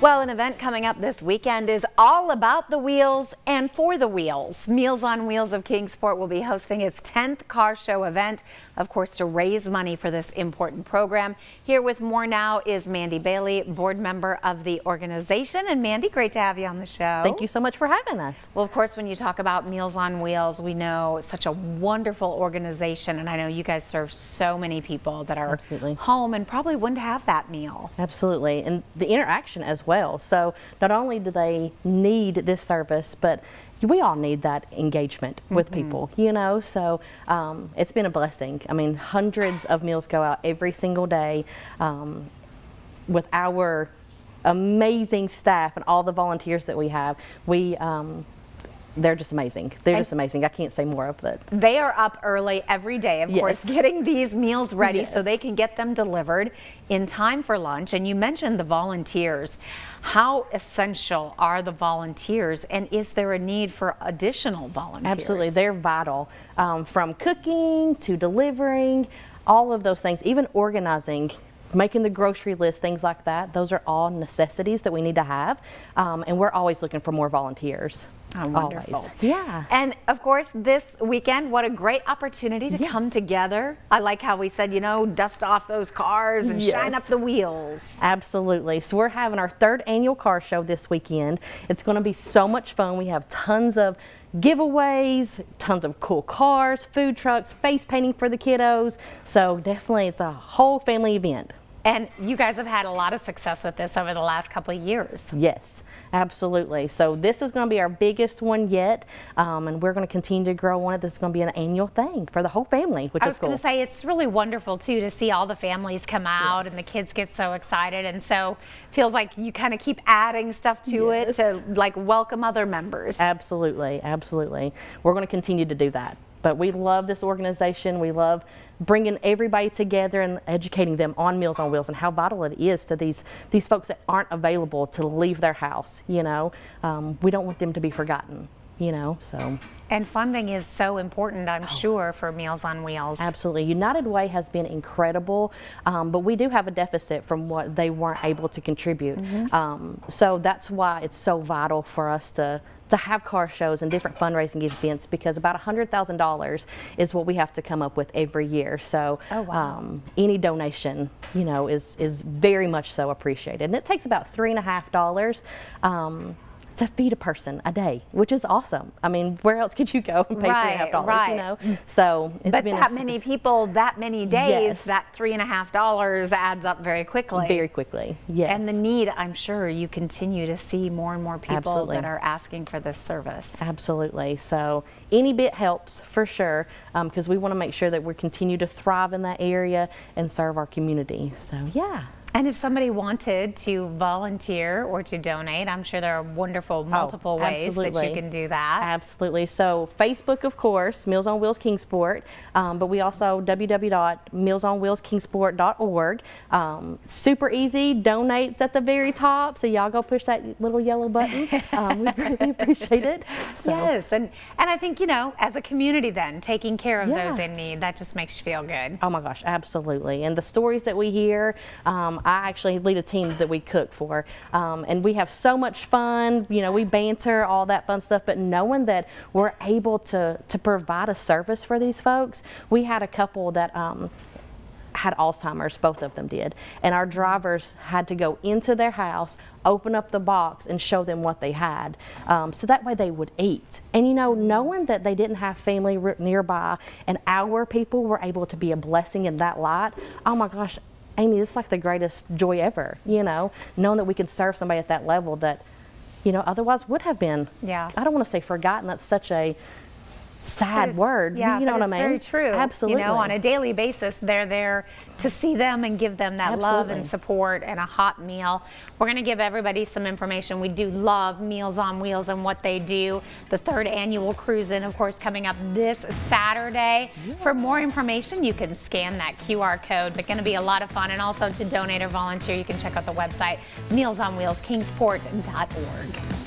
Well, an event coming up this weekend is all about the wheels and for the wheels. Meals on Wheels of Kingsport will be hosting its 10th car show event, of course, to raise money for this important program. Here with more now is Mandy Bailey, board member of the organization. And Mandy, great to have you on the show. Thank you so much for having us. Well, of course, when you talk about Meals on Wheels, we know it's such a wonderful organization. And I know you guys serve so many people that are Absolutely. home and probably wouldn't have that meal. Absolutely. And the interaction as well. So not only do they need this service, but we all need that engagement with Mm-hmm. people, you know. So um, it's been a blessing. I mean, hundreds of meals go out every single day um, with our amazing staff and all the volunteers that we have. We um, they're just amazing. They're And- just amazing. I can't say more of it. They are up early every day, of Yes. course, getting these meals ready so they can get them delivered in time for lunch. And you mentioned the volunteers. How essential are the volunteers, and is there a need for additional volunteers? Absolutely, they're vital. Um, from cooking to delivering, all of those things, even organizing, making the grocery list, things like that. Those are all necessities that we need to have, um, and we're always looking for more volunteers. Oh, wonderful. Always. Yeah. And of course, this weekend, what a great opportunity to Yes. come together. I like how we said, you know, dust off those cars and shine up the wheels. Absolutely. So we're having our third annual car show this weekend. It's going to be so much fun. We have tons of giveaways, tons of cool cars, food trucks, face painting for the kiddos. So definitely it's a whole family event. And you guys have had a lot of success with this over the last couple of years. Yes, absolutely. So this is going to be our biggest one yet, um, and we're going to continue to grow on it. This is going to be an annual thing for the whole family, which I is was cool. going to say it's really wonderful too to see all the families come out and the kids get so excited, and so feels like you kind of keep adding stuff to it to like welcome other members. Absolutely, absolutely. We're going to continue to do that. But we love this organization. We love bringing everybody together and educating them on Meals on Wheels and how vital it is to these these folks that aren't available to leave their house. You know, um, we don't want them to be forgotten. You know, so. And funding is so important, I'm sure, for Meals on Wheels. Absolutely. United Way has been incredible, um, but we do have a deficit from what they weren't able to contribute. Um, so that's why it's so vital for us to to have car shows and different fundraising events because about $100,000 is what we have to come up with every year. So Oh, wow. um, any donation, you know, is, is very much so appreciated. And it takes about three and a half dollars. Um, to feed a person a day, which is awesome. I mean, where else could you go and pay three and Right, half dollars? right. You know, so it's But been a- that many people, that many days, Yes. that three and a half dollars adds up very quickly. Very quickly, yes. And the need, I'm sure you continue to see more and more people Absolutely. that are asking for this service. Absolutely. So any bit helps for sure um, because we want to make sure that we continue to thrive in that area and serve our community. So yeah. And if somebody wanted to volunteer or to donate, I'm sure there are wonderful multiple ways that you Oh, can do that. Absolutely. So Facebook, of course, Meals on Wheels Kingsport, um, but we also www.mealsonwheelskingsport.org. Um, super easy. Donates at the very top, so y'all go push that little yellow button. Um, we really appreciate it. So, Yes, and and I think you know, as a community, then taking care of Yeah. those in need, that just makes you feel good. Oh my gosh, absolutely. And the stories that we hear, um, I actually lead a team that we cook for. Um, and we have so much fun. You know, we banter, all that fun stuff. But knowing that we're able to, to provide a service for these folks, we had a couple that. Um, had Alzheimer's, both of them did. And our drivers had to go into their house, open up the box, and show them what they had. Um, so that way they would eat. And you know, knowing that they didn't have family nearby and our people were able to be a blessing in that light, oh my gosh, Amy, it's like the greatest joy ever, you know, knowing that we can serve somebody at that level that, you know, otherwise would have been, Yeah. I don't want to say forgotten, that's such a sad word. Yeah, you know what I mean? Very true. Absolutely. You know, on a daily basis, they're there to see them and give them that love and support and a hot meal. We're going to give everybody some information. We do love Meals on Wheels and what they do. The third annual cruise in, of course, coming up this Saturday. For more information, you can scan that QR code. But going to be a lot of fun. And also to donate or volunteer, you can check out the website mealsonwheelskingsport.org.